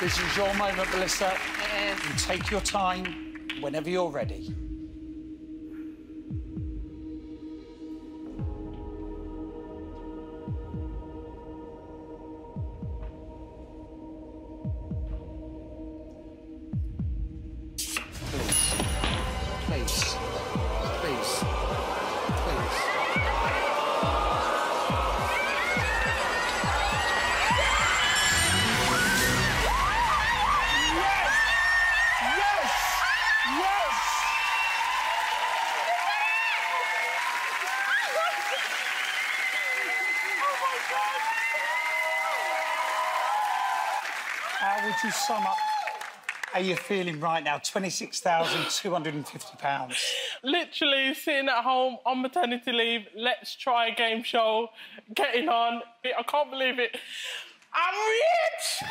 This is your moment, Melissa. It is. You take your time whenever you're ready. Please. Please. Please. Yes! How would you sum up how you're feeling right now? £26,250. Literally sitting at home on maternity leave. Let's try a game show. Getting on. I can't believe it. I'm rich!